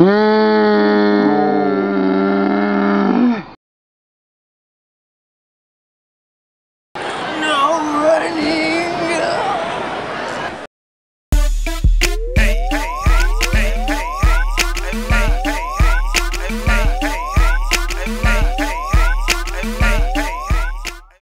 Mm.